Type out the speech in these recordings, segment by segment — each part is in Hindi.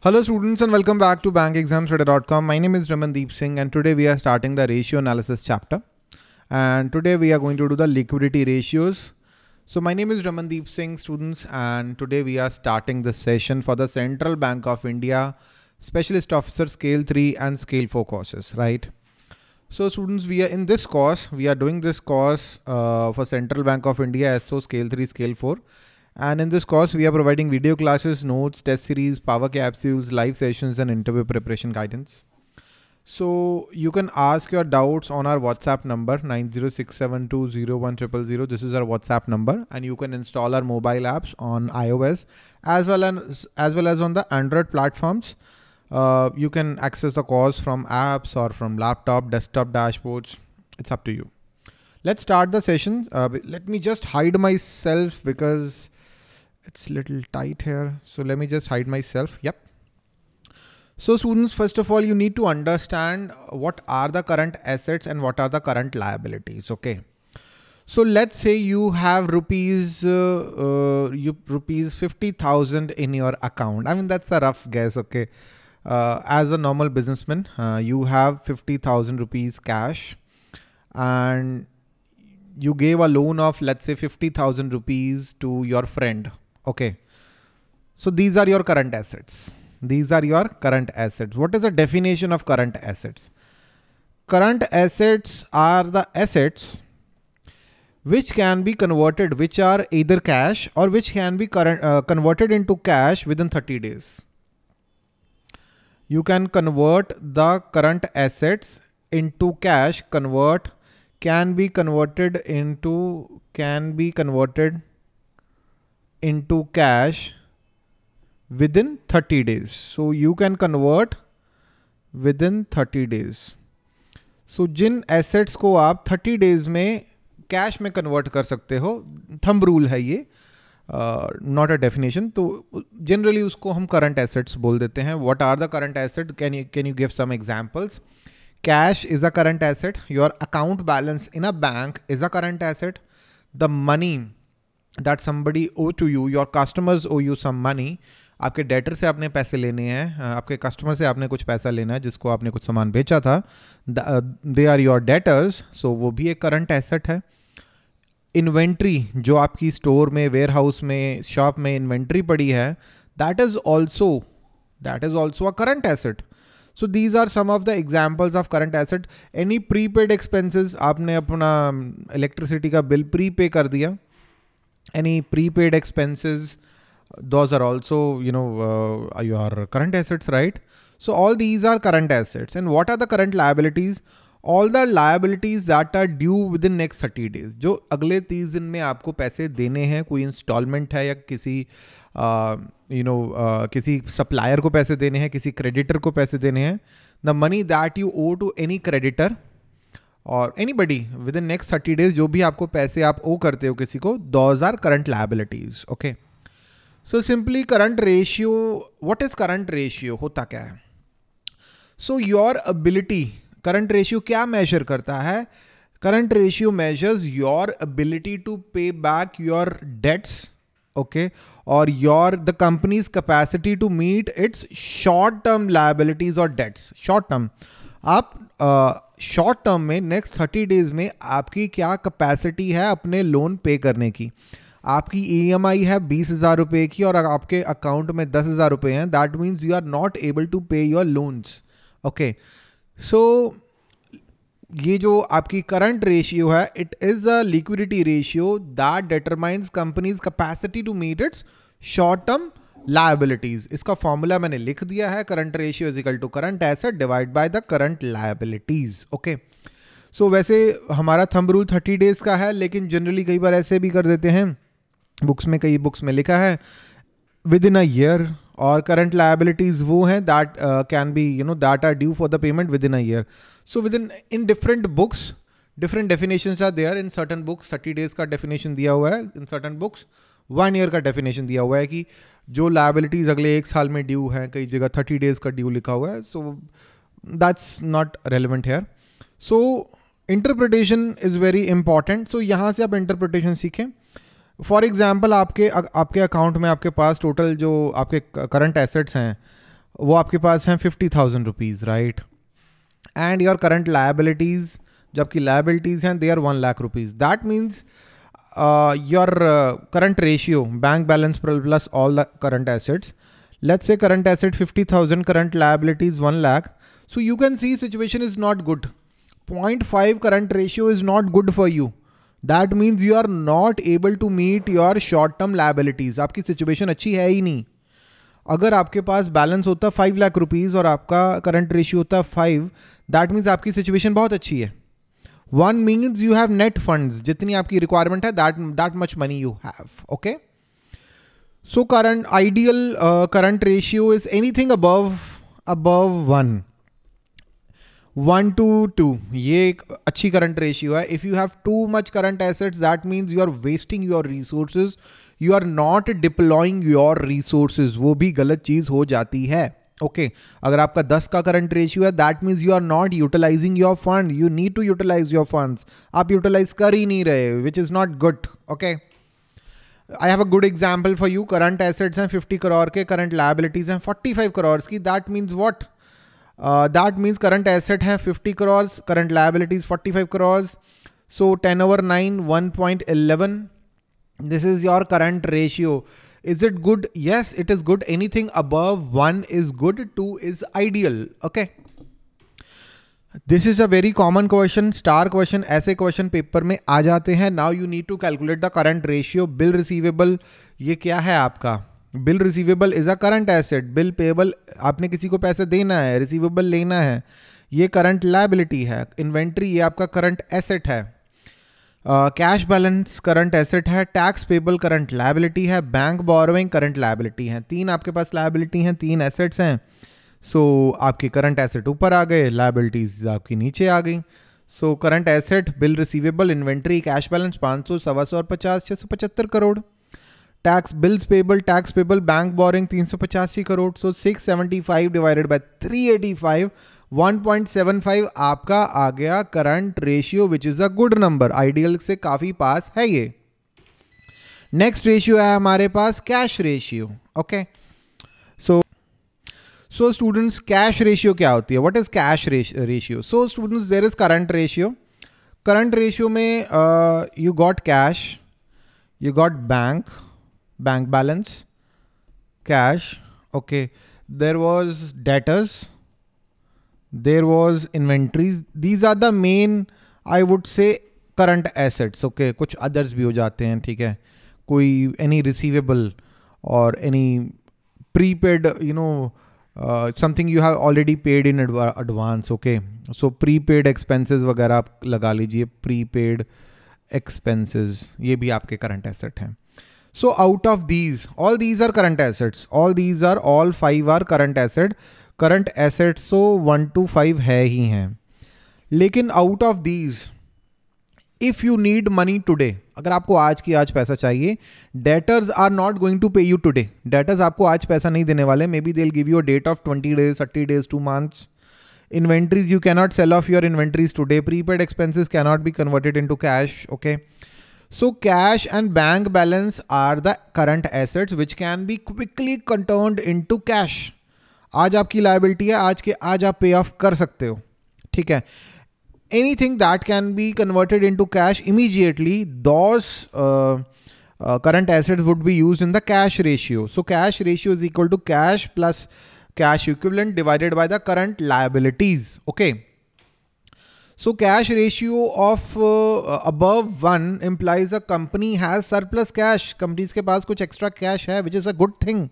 Hello students and welcome back to bankexamstoday.com. My name is Ramandeep Singh and today we are starting the ratio analysis chapter. And today we are going to do the liquidity ratios. So my name is Ramandeep Singh students and today we are starting the session for the Central Bank of India Specialist Officer Scale 3 and Scale 4 courses, right? So students, we are in this course, we are doing this course uh, for Central Bank of India SO Scale 3, Scale 4. And in this course, we are providing video classes, notes, test series, power capsules, live sessions, and interview preparation guidance. So you can ask your doubts on our WhatsApp number 906720100. This is our WhatsApp number, and you can install our mobile apps on iOS as well as as well as on the Android platforms. Uh, you can access the course from apps or from laptop, desktop dashboards. It's up to you. Let's start the session. Uh, let me just hide myself because it's a little tight here. So let me just hide myself. Yep. So students, first of all, you need to understand what are the current assets and what are the current liabilities. Okay. So let's say you have rupees, uh, uh, you rupees 50,000 in your account. I mean, that's a rough guess. Okay. Uh, as a normal businessman, uh, you have 50,000 rupees cash and you gave a loan of let's say 50,000 rupees to your friend Okay. So these are your current assets. These are your current assets. What is the definition of current assets? Current assets are the assets which can be converted, which are either cash or which can be current, uh, converted into cash within 30 days. You can convert the current assets into cash, convert, can be converted into, can be converted into cash within 30 days. So, you can convert within 30 days. So, Jin assets को आप 30 days में कैश में कन्वर्ट कर सकते हो थंब रूल है ये नॉट अ डेफिनेशन तो जनरली उसको हम करंट एसेट्स बोल देते हैं. What are the current asset can you can you give some examples cash is a current asset your account balance in a bank is a current asset the money that somebody owe to you your customers owe you some money आपके डेटर से आपने पैसे लेने हैं आपके कस्टमर से आपने कुछ पैसा लेना है, जिसको आपने कुछ सामान बेचा था, they are your debtors so वो भी एक करंट एसेट है। इन्वेंट्री जो आपकी स्टोर में वेयर हाउस में शॉप में इन्वेंट्री पड़ी है that is also that is also a current asset so these are some of the examples of current asset any prepaid expenses आपने अपना इलेक्ट्रिसिटी का बिल प्री पे कर दिया। Any prepaid expenses those are also you know uh, your current assets right so all these are current assets and what are the current liabilities all the liabilities that are due within next 30 days जो अगले 30 दिन में आपको पैसे देने हैं कोई इंस्टॉलमेंट है या किसी यू नो किसी सप्लायर को पैसे देने हैं किसी क्रेडिटर को पैसे देने हैं the money that you owe to any creditor और anybody within next thirty days जो भी आपको पैसे आप ओ करते हो किसी को those are current liabilities okay so simply current ratio what is current ratio होता क्या है? So your ability current ratio क्या मेजर करता है? Current ratio measures your ability to pay back your debts okay और your the company's capacity to meet its short term liabilities और डेट्स शॉर्ट टर्म आप शॉर्ट टर्म में नेक्स्ट थर्टी डेज़ में आपकी क्या कैपेसिटी है अपने लोन पे करने की? आपकी ई एम आई है बीस हज़ार रुपये की और आपके अकाउंट में दस हज़ार रुपये हैं। That means you are not able to pay your loans okay so ये जो आपकी करंट रेशियो है it is a liquidity ratio that determines company's capacity to meet its short term liabilities इसका फॉर्मूला मैंने लिख दिया है current ratio is equal to current asset divide by the current liabilities okay so वैसे हमारा थंब रूल थर्टी डेज़ का है, लेकिन जनरली कई बार ऐसे भी कर देते हैं। बुक्स में, कई बुक्स में लिखा है विद इन अ ईयर और करंट लाइबिलिटीज वो हैं that can be you know that are due for the payment within a year so within in different books different definition are there in certain books thirty days का डेफिनेशन दिया हुआ है। In certain books one year का डेफिनेशन दिया हुआ है कि जो लाइबिलिटीज़ अगले एक साल में ड्यू हैं, कई जगह थर्टी डेज़ का ड्यू लिखा हुआ है so that's not relevant here so interpretation is very important so यहाँ से आप इंटरप्रिटेशन सीखें। फॉर एग्ज़ाम्पल आपके आपके अकाउंट में आपके पास टोटल जो आपके करंट एसेट्स हैं, वो आपके पास हैं fifty thousand rupees right and your current liabilities जबकि लाइबिलिटीज़ हैं they are one lakh rupees that means your current ratio bank balance plus all the current assets let's say current asset 50000 current liabilities 1 lakh so you can see situation is not good 0.5 current ratio is not good for you that means you are not able to meet your short term liabilities आपकी situation अच्छी है ही नहीं अगर आपके पास बैलेंस होता फाइव लाख रुपीज़ और आपका करंट रेशियो होता फाइव दैट मीन्स आपकी सिचुएशन बहुत अच्छी है one means you have net funds जितनी आपकी रिक्वायरमेंट है that that much money you have okay so current ideal current ratio is anything above above one one two two ये एक अच्छी करंट रेशियो है. If you have too much current assets that means you are wasting your resources you are not deploying your resources वो भी गलत चीज़ हो जाती है. Okay okay. अगर आपका 10 का करंट रेशियो है that means you are not utilising your fund you need to utilise your funds आप यूटिलाइज कर ही नहीं रहे which is not good okay I have a good example for you current assets हैं फिफ्टी करोड़ के करंट लाइबिलिटीज हैं फोर्टी फाइव करोड़ की that means what that means current asset है fifty crore current liabilities forty five crore so ten over nine one point eleven this is your current ratio. Is it good? Yes, it is good. Anything above 1 is good. 2 is ideal. Okay. This is a very common question star question ऐसे क्वेश्चन पेपर में आ जाते हैं. Now you need to calculate the current ratio bill receivable ये क्या है आपका? Bill receivable is a current asset bill payable आपने किसी को पैसे देना है रिसीवेबल लेना है. ये करंट लाइबिलिटी है. इन्वेंट्री ये आपका करंट एसेट है. कैश बैलेंस करंट एसेट है टैक्स पेबल करंट लाइबिलिटी है बैंक बोरोइंग करंट लाइबिलिटी है। तीन आपके पास लाइबिलिटी हैं तीन एसेट्स हैं। सो so, आपके करंट एसेट ऊपर आ गए लाइबिलिटीज आपकी नीचे आ गई। So current asset bill receivable inventory cash balance पाँच सौ सवा सौ और पचास छः सौ पचहत्तर crore. Tax bills payable tax payable bank borrowing तीन सौ पचासी crore so six seventy five divided by three eighty five one point seven five आपका आ गया current ratio which is a good number ideal से काफ़ी पास है ये। नेक्स्ट रेशियो है हमारे पास cash ratio okay so so students cash ratio क्या होती है? What is cash ratio so students there is current ratio current ratio में you got cash you got bank bank balance cash okay there was debtors there was inventories these are the main I would say current assets okay कुछ अदर्स भी हो जाते हैं, ठीक है. कोई एनी रिसीवेबल और any prepaid you know something you have already paid in advance okay so prepaid expenses वगैरह आप लगा लीजिए प्री पेड एक्सपेंसेस ये भी आपके करंट एसेट हैं. So out of these all these are current assets all these are all five are current asset current assets so one two five है ही हैं. लेकिन out of these if you need money today अगर आपको आज की आज पैसा चाहिए debtors are not going to pay you today debtors आपको आज पैसा नहीं देने वाले. Maybe they give you date of twenty days thirty days two months inventories, you cannot sell off your inventories today. Prepaid expenses cannot be converted into cash, okay? so cash and bank balance are the current assets which can be quickly turned into cash आज आपकी लाइबिलिटी है आज के आज आप पे ऑफ कर सकते हो ठीक है anything that can be converted into cash immediately, those uh, uh, current assets would be used in the cash ratio. So cash ratio is equal to cash plus cash equivalent divided by the current liabilities. Okay. So cash ratio of above one implies a company has surplus cash companies के पास कुछ एक्स्ट्रा कैश है which is a good thing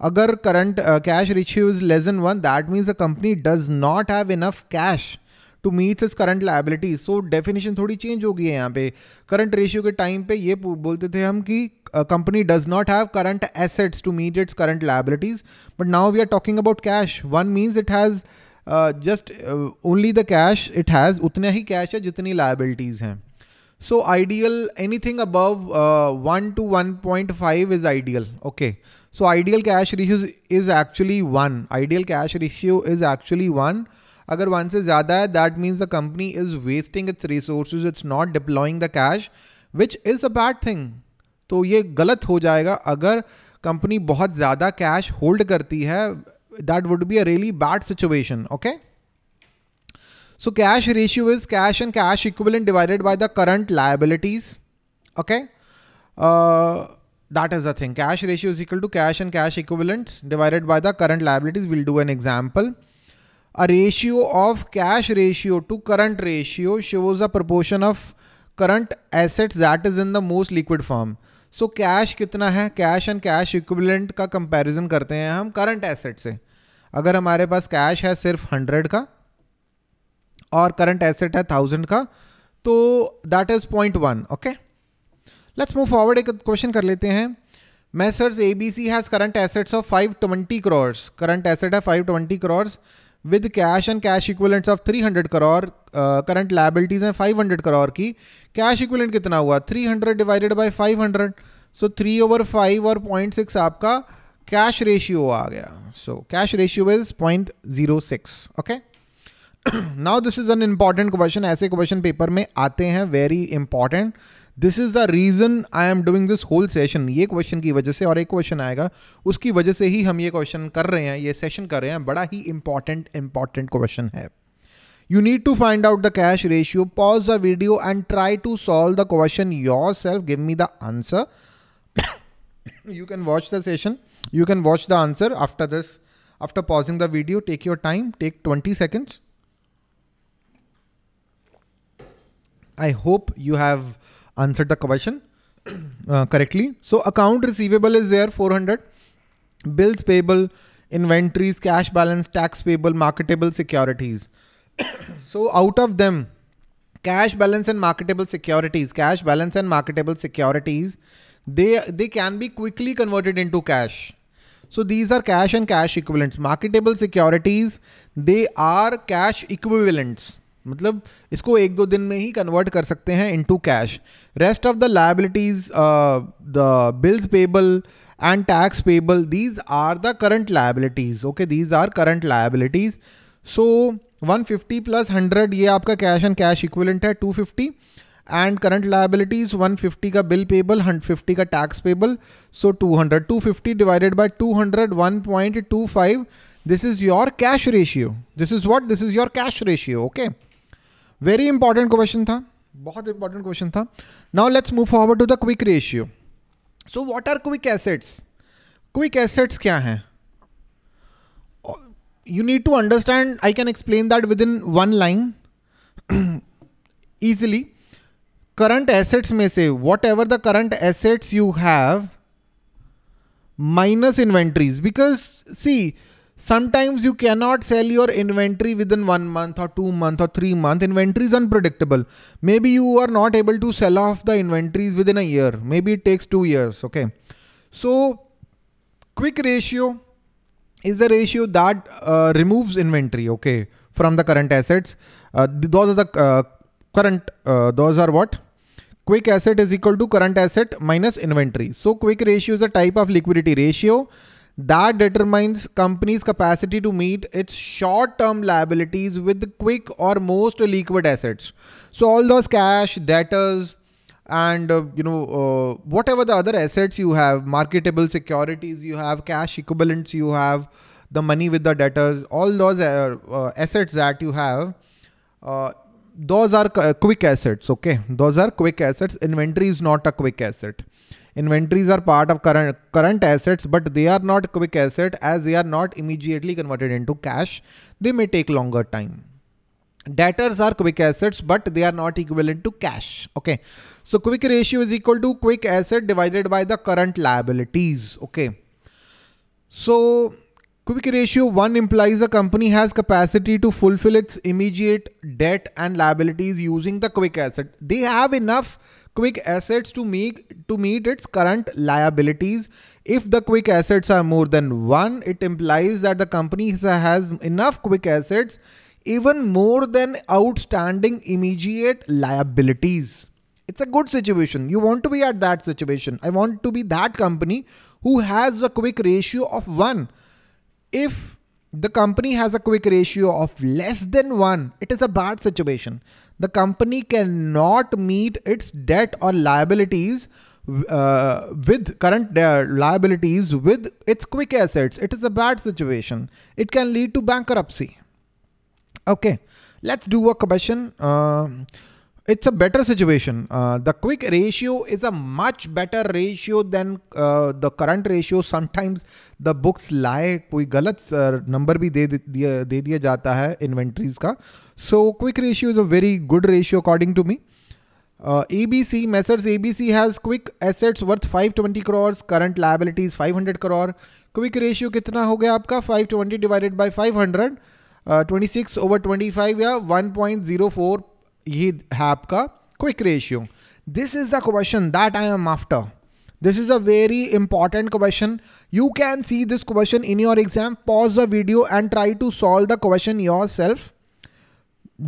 अगर current cash ratio is less than one that means a company does not have enough cash to meet is current liabilities so definition थोड़ी चेंज हो गई है यहाँ पे। करंट रेशियो के टाइम पे ये बोलते थे हम कि company does not have current assets to meet its current liabilities but now we are talking about cash one means it has just only the cash it has उतना ही कैश है जितनी लाइबिलिटीज़ हैं। So ideal anything above one two one point five is ideal okay so ideal cash ratio is actually one ideal cash ratio is actually one अगर वन से ज़्यादा है that means the company is wasting its resource it's not deploying the cash which is a bad thing तो ये गलत हो जाएगा। अगर कंपनी बहुत ज़्यादा कैश होल्ड करती है that would be a really bad situation. Okay. So cash ratio is cash and cash equivalent divided by the current liabilities. Okay. Uh, that is the thing. Cash ratio is equal to cash and cash equivalents divided by the current liabilities. We'll do an example. A ratio of cash ratio to current ratio shows a proportion of current assets that is in the most liquid form. So cash कितना है Cash and cash equivalent का comparison करते हैं हम current asset से अगर हमारे पास कैश है सिर्फ़ हंड्रेड का और करंट एसेट है थाउज़ेंड का तो that is point one okay let's move forward एक क्वेश्चन कर लेते हैं। Messrs A B C has current assets of five twenty crores current asset है five twenty crores with cash and cash equivalents of three hundred crore current liabilities हैं फाइव हंड्रेड करोड़ की। कैश इक्वलेंट कितना हुआ? Three hundred divided by five hundred so three over five और पॉइंट सिक्स आपका कैश रेशियो आ गया so cash ratio is point zero six okay now this is an important question ऐसे क्वेश्चन पेपर में आते हैं very important this is the reason I am doing this whole session ये क्वेश्चन की वजह से और एक क्वेश्चन आएगा उसकी वजह से ही हम ये क्वेश्चन कर रहे हैं, ये सेशन कर रहे हैं बड़ा ही इंपॉर्टेंट इंपॉर्टेंट क्वेश्चन है You need to find out the cash ratio. Pause the video and try to solve the question yourself. Give me the answer. you can watch the session. You can watch the answer after this. After pausing the video, take your time. Take 20 seconds. I hope you have answered the question uh, correctly. So account receivable is there 400, bills payable, inventories, cash balance, tax payable, marketable securities. so out of them, cash balance and marketable securities, cash balance and marketable securities, they, they can be quickly converted into cash. So these are cash and cash equivalents. Marketable securities, they are cash equivalents. मतलब इसको एक दो दिन में ही कन्वर्ट कर सकते हैं into cash rest of the liabilities the bills payable and tax payable these are the current liabilities okay these are current liabilities so 150 plus 100 ये आपका कैश एंड कैश इक्विलेंट है 250 एंड करंट लाइबिलिटीज 150 का बिल पेबल 150 का tax payable so 200 250 divided by 200 1.25 this is your cash ratio this is what this is your cash ratio okay very important question था बहुत इंपॉर्टेंट क्वेश्चन था now let's move forward to the quick ratio so what are quick assets quick assets क्या हैं? You need to understand I can explain that within one line line current assets may say whatever the current assets you have minus inventories. Because see sometimes you cannot sell your inventory within one month or two month or three month. Inventory is unpredictable. Maybe you are not able to sell off the inventories within a year. Maybe it takes two years okay? So quick ratio is the ratio that uh, removes inventory okay from the current assets. Uh, those are the uh, current those are what quick asset is equal to current asset minus inventory so quick ratio is a type of liquidity ratio that determines company's capacity to meet its short-term liabilities with quick or most liquid assets. So all those cash, debtors, and uh, you know uh, whatever the other assets you have, marketable securities, you have cash equivalents, you have the money with the debtors, all those uh, uh assets that you have, uh, those are uh, quick assets. Okay, those are quick assets. Inventory is not a quick asset. Inventories are part of current, current assets, but they are not quick asset as they are not immediately converted into cash. They may take longer time. Debtors are quick assets, but they are not equivalent to cash. Okay. So quick ratio is equal to quick asset divided by the current liabilities. Okay. So quick ratio 1 implies a company has capacity to fulfill its immediate debt and liabilities using the quick asset. They have enough quick assets to make to meet its current liabilities. If the quick assets are more than one, it implies that the company has enough quick assets even more than outstanding immediate liabilities. It's a good situation. You want to be at that situation. I want to be that company who has a quick ratio of one. If the company has a quick ratio of less than one, it is a bad situation the company cannot meet its debt or liabilities uh, with current uh, liabilities with its quick assets, it is a bad situation. It can lead to bankruptcy. Okay, let's do a question. Uh, it's a better situation. Uh, the quick ratio is a much better ratio than uh, the current ratio. Sometimes the books lie कोई गलत number भी दे दिया दे दिया जाता है inventories का. So quick ratio is a very good ratio according to me. Uh, ABC, Messrs ABC has quick assets worth 520 crores, current liabilities 500 crore. Quick ratio कितना हो गया आपका 520 divided by 500, uh, 26 over 25 या 1.04 he'd have ka quick ratio. This is the question that I am after. This is a very important question. You can see this question in your exam. Pause the video and try to solve the question yourself.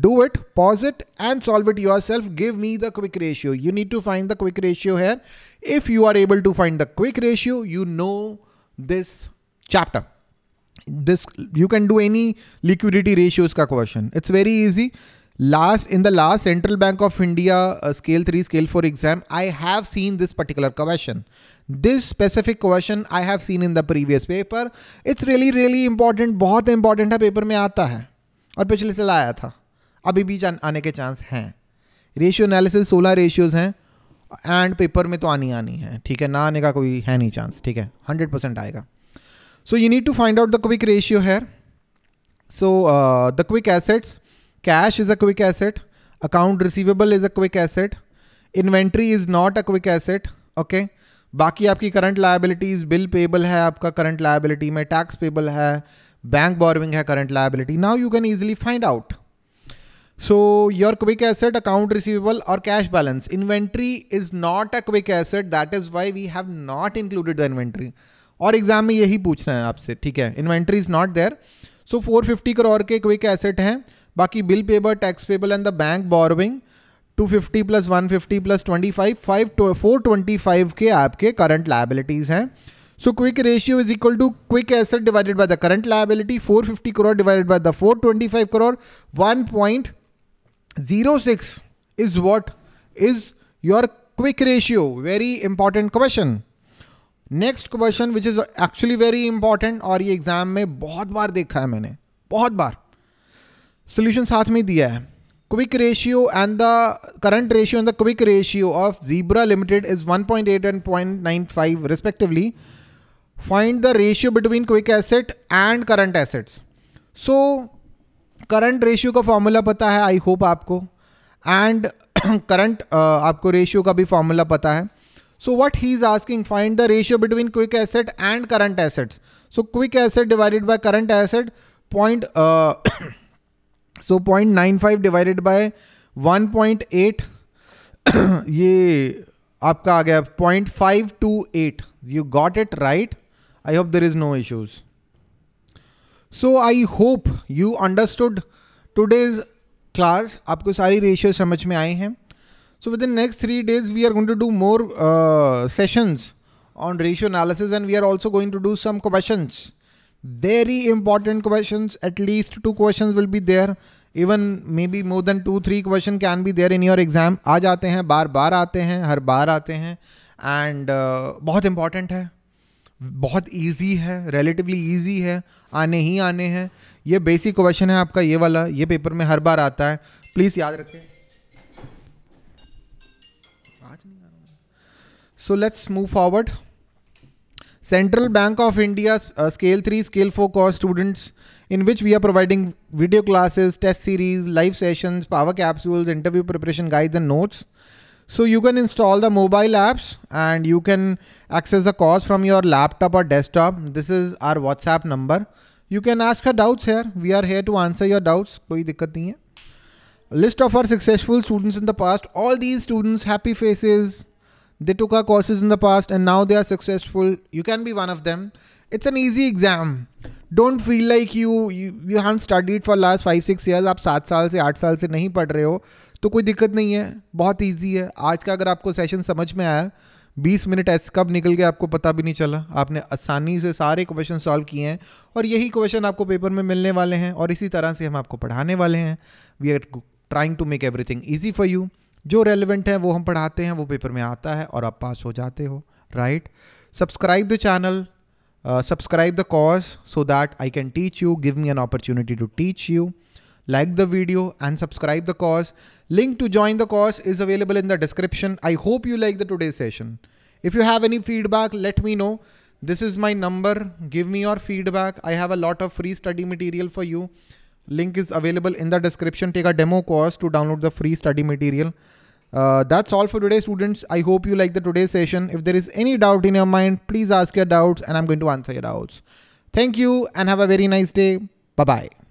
Do it, pause it and solve it yourself. Give me the quick ratio. You need to find the quick ratio here. If you are able to find the quick ratio, you know this chapter. This you can do any liquidity ratios ka question. It's very easy. Last in the last central bank of India scale three scale for exam I have seen this particular question this specific question I have seen in the previous paper it's really really important बहुत इंपॉर्टेंट है पेपर में आता है और पिछले साल आया था। अभी भी आने के चांस हैं। रेशियो एनालिसिस सोलह रेशियोज हैं एंड पेपर में तो आनी आनी है। ठीक है, ना आने का कोई है नहीं चांस ठीक है हंड्रेड परसेंट आएगा। So you need to find out the quick ratio है so the quick assets cash is a quick asset account receivable is a quick asset inventory is not a quick asset okay बाकी आपकी करंट लाइबिलिटीज बिल पेबल है आपका करंट लाइबिलिटी में टैक्स पेबल है बैंक बोरविंग है current liability now you can easily find out So your quick asset, account receivable or cash balance. Inventory is not a quick asset. That is why we have not included the inventory. और एग्ज़ाम में यही पूछ रहे हैं आपसे ठीक है? Inventory is not there so 450 crore के क्विक एसेट हैं. बाकी bill payable tax payable and the bank borrowing 250 plus 150 plus 25, 5 के आपके करंट लाइबिलिटीज हैं। So quick ratio is equal to quick asset divided by the current liability 450 crore divided by the 425 crore 1.06 is what is your quick ratio very important question next question which is actually very important और ये एग्ज़ाम में बहुत बार देखा है मैंने बहुत बार। सोल्यूशन साथ में दिया है। Quick ratio and the current ratio and the quick ratio of zebra limited is 1.8 and 0.95 respectively find the ratio between quick asset and current assets so current ratio का फॉर्मूला पता है आई होप आपको। एंड करंट uh, आपको रेशियो का भी फॉर्मूला पता है। So what he is asking find the ratio between quick asset and current assets so quick asset divided by current asset point so point nine five divided by one point eight ये आपका आ गया point five two eight you got it right I hope there is no issues so I hope you understood today's class आपको सारी रेशियो समझ में आए हैं. So within next three days we are going to do more sessions on ratio analysis and we are also going to do some questions. Very important questions at least two questions will be there even maybe more than two three question can be there in your exam आ जाते हैं बार बार आते हैं हर बार आते हैं एंड uh, बहुत important है बहुत इजी है रिलेटिवली इजी है आने ही आने हैं ये बेसिक क्वेश्चन है आपका ये वाला ये पेपर में हर बार आता है प्लीज़ याद रखें so let's move forward Central bank of India scale three scale four core students in which we are providing video classes, test series, live sessions, power capsules, interview preparation guides and notes. So you can install the mobile apps and you can access the course from your laptop or desktop. This is our WhatsApp number. You can ask your doubts here. We are here to answer your doubts. कोई दिक्कत नहीं है. List of our successful students in the past. All these students, happy faces. They took our courses in the past and now they are successful. You can be one of them. It's an easy exam. Feel like you you, you haven't studied for last five six years. आप सात साल से आठ साल से नहीं पढ़ रहे हो तो कोई दिक्कत नहीं है बहुत ईजी है आज का अगर आपको सेशन समझ में आया 20 मिनट ऐसे कब निकल गया आपको पता भी नहीं चला आपने आसानी से सारे क्वेश्चन सॉल्व किए हैं और यही क्वेश्चन आपको पेपर में मिलने वाले हैं और इसी तरह से हम आपको पढ़ाने वाले हैं we are trying to make everything easy for you जो रेलिवेंट है, वो हम पढ़ाते हैं, वो पेपर में आता है और आप पास हो जाते हो right subscribe the channel subscribe the course so that I can teach you give me an opportunity to teach you like the video and subscribe the course link to join the course is available in the description I hope you like the today session if you have any feedback let me know this is my number give me your feedback I have a lot of free study material for you Link is available in the description. Take a demo course to download the free study material. Uh, that's all for today, students. I hope you like the today's session. If there is any doubt in your mind, please ask your doubts and I'm going to answer your doubts. Thank you and have a very nice day. Bye-bye.